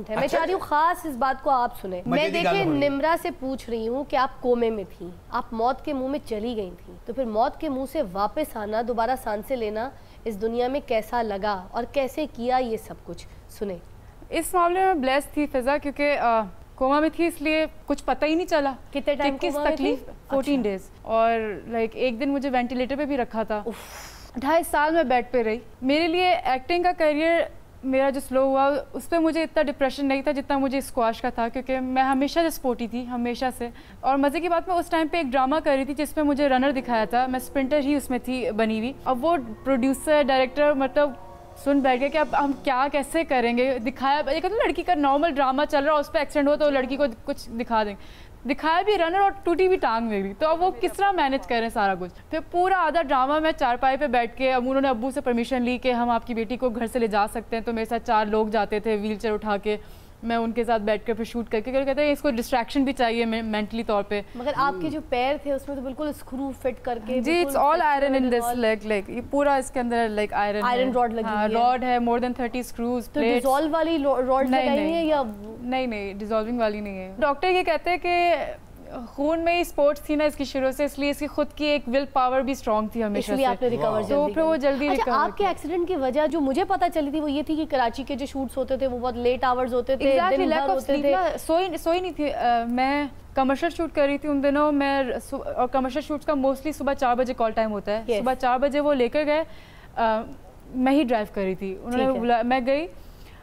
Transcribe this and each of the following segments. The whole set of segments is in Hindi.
है। मैं चाह रही हूँ खास इस बात को आप सुने। मैं देखिए। निम्रा से पूछ रही हूँ कि आप कोमे में थी आप मौत के मुँह में चली गई थी तो फिर मौत के मुँह से वापस आना दोबारा साँसें लेना इस दुनिया में कैसा लगा और कैसे किया ये सब कुछ? सुने। इस मामले में ब्लेस थी फिजा क्योंकि कोमा में थी इसलिए कुछ पता ही नहीं चला कितने टाइम किस? तकलीफ़ फोर्टीन अच्छा। डेज़ और लाइक एक दिन मुझे वेंटिलेटर पे भी रखा था। ढाई साल में बेड पे रही। मेरे लिए एक्टिंग का करियर मेरा जो स्लो हुआ, उस पर मुझे इतना डिप्रेशन नहीं था जितना मुझे स्क्वाश का था, क्योंकि मैं हमेशा स्पोर्टी थी, हमेशा से। और मज़े की बात मैं उस टाइम पे एक ड्रामा कर रही थी, जिसमें मुझे रनर दिखाया था। मैं स्प्रिंटर ही उसमें थी, बनी हुई। अब वो प्रोड्यूसर डायरेक्टर मतलब सुन बैठ गए कि अब हम क्या कैसे करेंगे? दिखाया, एक तो लड़की का नॉर्मल ड्रामा चल रहा है उस पर एक्सीडेंट हुआ तो लड़की को कुछ दिखा देंगे। दिखाया भी रनर और टूटी भी टांग मेरी। तो अब वो किस तरह मैनेज करें सारा कुछ? फिर पूरा आधा ड्रामा मैं चारपाई पे बैठ के अब उन्होंने अबू से परमिशन ली कि हम आपकी बेटी को घर से ले जा सकते हैं तो मेरे साथ चार लोग जाते थे व्हील उठा के। मैं उनके साथ बैठ कर फिर शूट करके क्योंकि कहते हैं इसको डिस्ट्रैक्शन भी चाहिए मेंटली तौर पे मगर आपके जो पैर थे उसमें तो बिल्कुल स्क्रू फिट करके जी it's all iron in this leg like ये पूरा इसके अंदर लाइक आयरन आयरन रॉड लगी हुई है। रॉड है मोर देन 30 स्क्रूज तो डिसॉल्व वाली रॉड लगाई। है या नहीं नहीं डिसॉल्विंग वाली नहीं है डॉक्टर ये कहते हैं कि खून में ही स्पोर्ट्स थी ना इसकी शुरू से इसलिए इसकी खुद की एक विल पावर भी स्ट्रांग थी हमेशा इसलिए से। आपने रिकवर तो फिर वो जल्दी अच्छा आपके एक्सीडेंट की वजह जो मुझे पता चली थी वो ये थी कि कराची के जो शूट्स होते थे वो बहुत लेट आवर्स होते थे दिन होते सोई सोई नहीं थी। मैं कमर्शियल शूट कर रही थी उन दिनों मैं और कमर्शियल शूट्स का मोस्टली सुबह चार बजे कॉल टाइम होता है। सुबह चार बजे वो लेकर गए मैं ही ड्राइव कर रही थी। उन्होंने मैं गई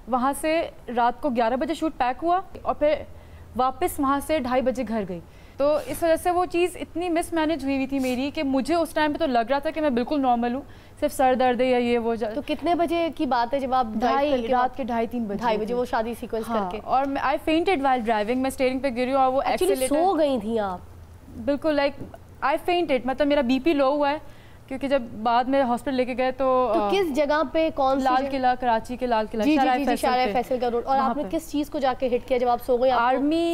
वहाँ से रात को ग्यारह बजे शूट पैक हुआ और फिर वापस वहाँ से ढाई बजे घर गई। तो इस वजह से वो चीज़ इतनी मिसमैनेज हुई हुई थी मेरी कि मुझे उस टाइम पे तो लग रहा था कि मैं बिल्कुल नॉर्मल हूँ। सिर्फ़ सर दर्द है या ये वो तो कितने बजे की बात है जब आप ढाई रात के ढाई तीन बजे ढाई बजे वो शादी सीक्वेंस हाँ, करके। और आई फेंटेड वाइल ड्राइविंग मैं स्टीयरिंग पे गिरी हूँ और वो एक्चुअली सो गई थी आप। बिल्कुल लाइक आई फेंटेड मतलब मेरा बीपी लो हुआ है। क्योंकि जब बाद में हॉस्पिटल लेके गए तो, तो किस जगह पे कौन सी लाल किला कराची के लाल किला जी जी जी जी फैसल शारा फैसल का रोड और आपने किस चीज़ को जाके हिट किया जब आप सो गए आर्मी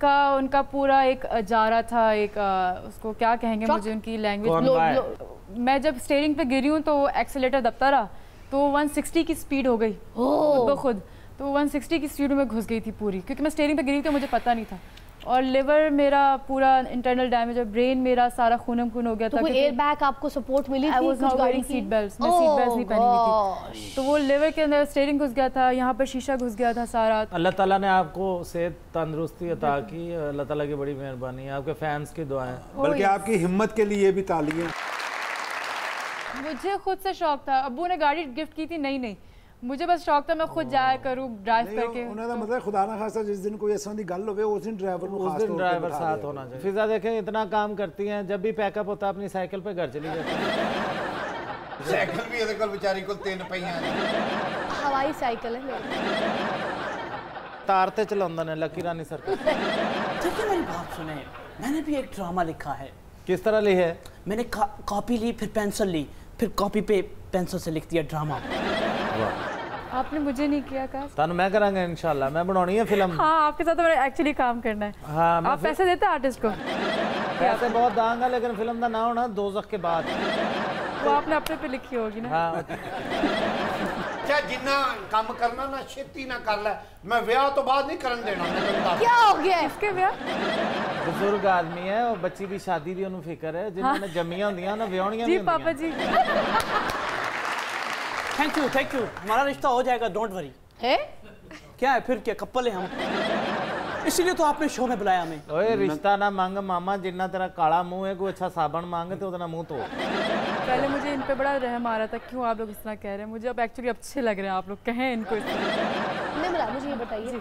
का उनका पूरा एक जारा था एक उसको क्या कहेंगे मुझे उनकी लैंग्वेज मैं जब स्टेयरिंग पे गिरी हूँ तो एक्सीलेटर दबता रहा तो 160 की स्पीड हो गई खुद ब खुद। तो 160 की स्पीड में घुस गई थी पूरी क्योंकि मैं स्टेयरिंग पे गिरी तो मुझे पता नहीं था। और लिवर मेरा पूरा इंटरनल डैमेज और ब्रेन मेरा सारा खूनम खून हो गया तो था एयर बैग आपको सपोर्ट मिली थी कुछ गाड़ी seat belts. मैं seat belts नहीं पहनी हुई Oh, थी तो वो लिवर के अंदर स्टेयरिंग घुस गया था यहाँ पर शीशा घुस गया था सारा। अल्लाह ताला ने आपको सेहत तंदुरुस्ती अता की अल्लाह ताला की बड़ी मेहरबानी है आपके फैंस की दुआएँ। बल्कि आपकी हिम्मत के लिए भी तालियाँ। मुझे खुद से शौक था। अबू ने गाड़ी गिफ्ट की थी नहीं नहीं। मुझे बस शौक था मैं खुद जाया करूँ ड्राइव करके। उन्हें तो मतलब खुदा ना खासा जिस दिन कोई ऐसा दी गल होवे उस दिन ड्राइवर को उस दिन ड्राइवर साथ होना चाहिए। फिजा देखें इतना काम करती हैं जब भी पैकअप होता है अपनी साइकिल पे घर चली जाती है। साइकिल भी ਇਹਦੇ ਕੋਲ ਵਿਚਾਰੀ ਕੋਲ ਤਿੰਨ ਪਈਆਂ ਨੇ ਹਵਾਈ ਸਾਈਕਲ ਹੈ ਮੇਰੀ ਤਾਰ ਤੇ ਚਲਾਉਂਦੇ ਨੇ ਲੱਕੀ ਰਾਣੀ ठीक है मेरी बात सुने मैंने भी एक ड्रामा लिखा है। किस तरह ली है? मैंने कॉपी ली फिर पेंसिल ली फिर कॉपी पे पेंसिल से लिख दिया ड्रामा वाह। आपने मुझे नहीं किया कास्ट तानु मैं करांगा इंशाल्लाह। मैं बनानी है फ़िल्म। हाँ आपके साथ तो मैंने एक्चुअली काम करना है। हाँ, आप पैसे देते हैं आर्टिस्ट को? पैसे बहुत दांगा लेकिन फ़िल्म का ना होना दोजख के बाद। वो आपने अपने पे लिखी होगी ना? हाँ। अच्छा जिन्ना काम करना ना छेती ना कर ले। मैं ब्याह तो बाद नहीं करन देना क्या हो गया? इसके ब्याह? बुज़ुर्ग आदमी है और बच्ची भी शादी की उन्होंने फ़िक्र है। जिन्होंने हाँ। जमिया होंगे ना ब्याहणियाँ जी पापा जी। थैंक यू थैंक यू हमारा रिश्ता हो जाएगा डोंट वरी है? क्या है फिर क्या कपल है हम? इसीलिए तो आपने शो में बुलाया हमें. ओए रिश्ता ना मांग मामा जितना तेरा काला मुँह है कोई अच्छा साबुन मांगे तो उतना मुँह तो पहले मुझे इन पे बड़ा रहम आ रहा था क्यों आप लोग इतना कह रहे हैं? मुझे अब एक्चुअली अच्छे लग रहे हैं आप लोग कहें इनको नहीं मुझे ये बताइए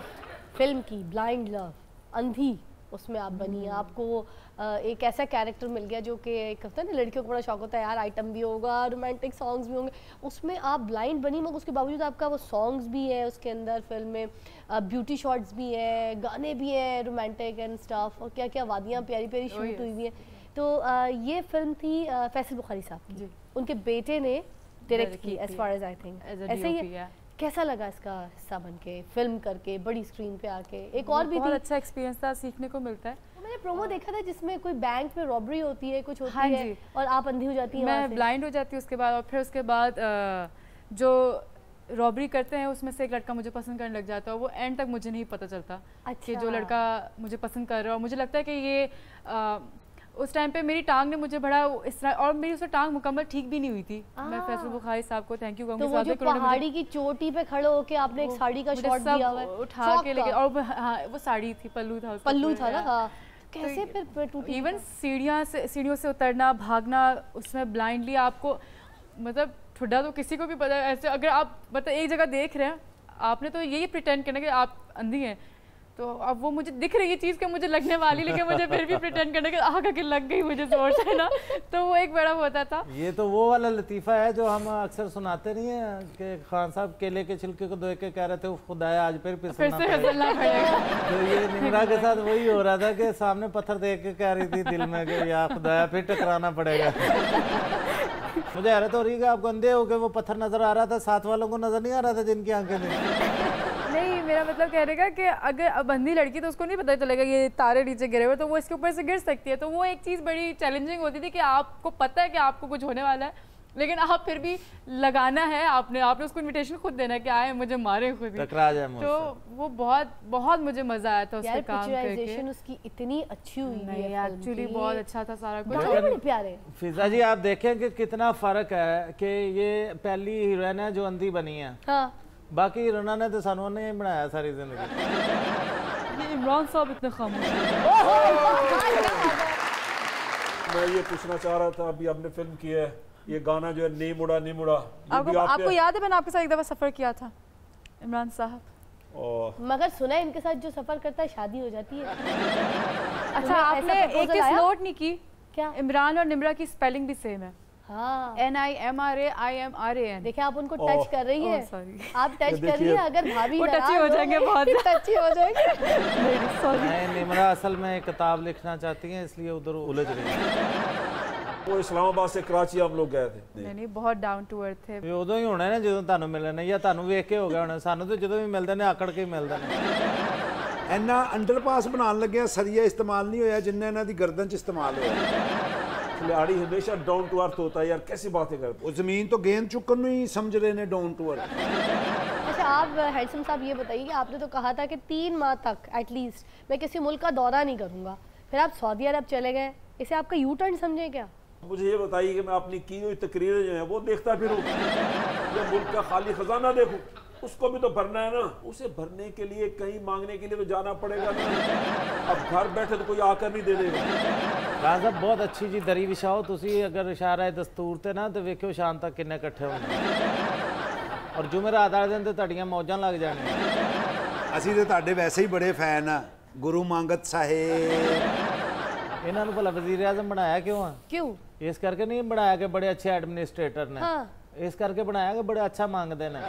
फ़िल्म की ब्लाइंड लव अंधी उसमें आप बनी आपको एक ऐसा कैरेक्टर मिल गया जो कि एक होता है ना लड़कियों को बड़ा शौक होता है यार आइटम भी होगा रोमांटिक सॉन्ग्स भी होंगे। उसमें आप ब्लाइंड बनी मगर उसके बावजूद आपका वो सॉन्ग्स भी है उसके अंदर फ़िल्म में ब्यूटी शॉट्स भी है गाने भी हैं रोमांटिक एंड स्टफ़ और क्या क्या वादियाँ प्यारी प्यारी Oh, शूट हुई हुई हैं। तो ये फ़िल्म थी फैसल बुखारी साहब की। उनके बेटे ने डायरेक्ट की as far as I think ऐसे ही. कैसा लगा इसका हिस्सा बन के फ़िल्म करके बड़ी स्क्रीन पे आके? एक और भी बहुत अच्छा एक्सपीरियंस था सीखने को मिलता है। मैंने प्रोमो देखा था जिसमें कोई बैंक में रॉबरी होती है कुछ होती हाँ है और आप अंधी हो जाती हैं मैं ब्लाइंड हो जाती हूँ उसके बाद और फिर उसके बाद जो रॉबरी करते हैं उसमें से एक लड़का मुझे पसंद करने लग जाता है वो एंड तक मुझे नहीं पता चलता अच्छा। कि जो। लड़का मुझे पसंद कर रहा है और मुझे लगता है कि ये आ, उस टाइम पे मेरी टांग ने मुझे बड़ा इस तरह और मेरी उसमें टांग मुकम्मल ठीक भी नहीं हुई थी। मैं फैसल बुखारी साहब को थैंक यू कहूँगी तो वो जो पहाड़ी की चोटी पे खड़े होके आपने एक साड़ी का शॉट दिया हुआ उठा के लेके और हाँ वो साड़ी थी पल्लू था पल्लू था ना हाँ। हाँ। कैसे फिर फिर टूटी? इवन सीढ़ियाँ से सीढ़ियों से उतरना भागना उसमें ब्लाइंडली आपको मतलब ठुड्डा तो किसी को भी पता है ऐसे अगर आप मतलब एक जगह देख रहे हैं आपने तो यही प्रिटेंड करना कि आप अंधी हैं। तो अब वो मुझे दिख रही है चीज़ कि मुझे लगने वाली लेकिन मुझे फिर भी प्रिटेंड करना कि आग के लग गई मुझे ज़ोर से ना। तो वो एक बड़ा होता था। ये तो वो वाला लतीफ़ा है जो हम अक्सर सुनाते नहीं है कि खान साहब केले के छिलके को देख के कह रहे थे "उफ, खुदाया आज फिर फिर से फिसलना पड़ेगा। तो ये निमरा के साथ वही हो रहा था कि सामने पत्थर देख के कह रही थी दिल में कि या खुदाया फिर टकराना पड़ेगा। मुझे हैरत हो रही है कि आप गंदे हो गए वो पत्थर नज़र आ रहा था साथ वालों को नज़र नहीं आ रहा था जिनकी आँखें थी नहीं मेरा मतलब कहने का कि अगर अब अंधी लड़की तो उसको नहीं पता चलेगा ये तारे नीचे गिरे हुए तो वो इसके ऊपर से गिर सकती है। तो वो एक चीज़ बड़ी चैलेंजिंग होती थी कि आपको पता है कि आपको कुछ होने वाला है लेकिन आप फिर भी लगाना है आपने आपने उसको इनविटेशन खुद देना है कि आए मुझे मारे खुद टकरा जाए तो वो बहुत बहुत मुझे मज़ा आया था उस यार पे काम करके। उसकी इतनी अच्छी हुई है एक्चुअली बहुत अच्छा था सारा कुछ। गाने बड़े प्यारे। फिजा जी आप देखें कि कितना फ़र्क है कि ये पहली हीरोइन है जो अंधी बनी है। हाँ। बाकी हीरोइना ने तो सानू ने बनाया सारी ज़िंदगी। ये इमरान साहब इतने खामोश मैं ये पूछना चाह रहा था अभी आपने फ़िल्म की है ये गाना जो है नी मुड़ा नी मुड़ा आपको आपके आपको याद है मैंने आपके साथ एक दफ़ा सफ़र किया था इमरान साहब? मगर सुना है इनके साथ जो सफ़र करता है शादी हो जाती है। अच्छा आपने एक चीज़ नोट नहीं की? क्या? इमरान और निमरा की स्पेलिंग भी सेम है। हाँ N I M R A I M R A N देखिए आप उनको ओह, टच कर रही ओह, है sorry। आप टच ये कर रही है देखिए। अगर भाभी वो नाराज touchy हो जाएंगे बहुत। टची हो जाएंगे सॉरी नहीं निमरा असल में एक किताब लिखना चाहती हैं इसलिए उधर उलझ रही हैं वो इस्लामाबाद से कराची हम लोग गए थे नहीं नहीं बहुत डाउन टू अर्थ थे ਵੀ ਉਦੋਂ ਹੀ ਹੋਣਾ ਨਾ ਜਦੋਂ ਤੁਹਾਨੂੰ ਮਿਲਣੇ ਜਾਂ ਤੁਹਾਨੂੰ ਵੇਖ ਕੇ ਹੋ ਗਿਆ ਹੋਣਾ ਸਾਨੂੰ ਤਾਂ ਜਦੋਂ ਵੀ ਮਿਲਦੇ ਨੇ ਆਕੜ ਕੇ ਹੀ ਮਿਲਦੇ ਨੇ ਇੰਨਾ ਅੰਡਰਪਾਸ ਬਣਾਉਣ ਲੱਗਿਆ ਸਰੀਆ ਇਸਤੇਮਾਲ ਨਹੀਂ ਹੋਇਆ ਜਿੰਨਾ ਇਹਨਾਂ ਦੀ ਗਰਦਨ 'ਚ ਇਸਤੇਮਾਲ ਹੋਇਆ खिलाड़ी हमेशा डाउन टू अर्थ होता है यार कैसी बातें करते वो ज़मीन तो गेंद चुकन ही समझ रहे हैं डाउन टू अर्थ आप हैडसम साहब ये बताइए कि आपने तो कहा था कि तीन माह तक एटलीस्ट मैं किसी मुल्क का दौरा नहीं करूँगा। फिर आप सऊदी अरब चले गए इसे आपका यू टर्न समझे क्या? मुझे ये बताइए कि मैं अपनी की हुई तकरीरें जो है वो देखता फिर? मुल्क का खाली खजाना देखूँ? उसको भी तो भरना है ना उसे भरने के लिए कहीं मांगने के लिए तो जाना पड़ेगा ना अब घर बैठे तो कोई आकर नहीं दे देगा ਰਾਜ ਸਾਹਿਬ ਬਹੁਤ ਅੱਛੀ ਜੀ ਦਰੀ ਵਿਛਾਓ ਤੁਸੀਂ ਅਗਰ ਇਸ਼ਾਰਾ ਦਸਤੂਰ ਤੇ ਨਾ ਤੇ ਵੇਖਿਓ ਸ਼ਾਮ ਤੱਕ ਕਿੰਨੇ ਇਕੱਠੇ ਹੋਣਗੇ ਔਰ ਜੁਮੇਰਾਤ ਵਾਲੇ ਦਿਨ ਤੇ ਤੁਹਾਡੀਆਂ ਮੌਜਾਂ ਲੱਗ ਜਾਣੀਆਂ ਅਸੀਂ ਤੇ ਤੁਹਾਡੇ ਵੈਸੇ ਹੀ ਬੜੇ ਫੈਨ ਆ ਗੁਰੂ ਮੰਗਤ ਸਾਹਿਬ ਇਹਨਾਂ ਨੂੰ ਭਲਾ ਵਜ਼ੀਰ ਆਜ਼ਮ ਬਣਾਇਆ ਕਿਉਂ ਆ क्यों ਇਸ ਕਰਕੇ ਨਹੀਂ ਬਣਾਇਆ ਕਿ ਬੜੇ ਅੱਛੇ ਐਡਮਿਨਿਸਟ੍ਰੇਟਰ ਨੇ हाँ ਇਸ ਕਰਕੇ ਬਣਾਇਆ ਕਿ ਬੜਾ ਅੱਛਾ ਮੰਗਦੇ ਨੇ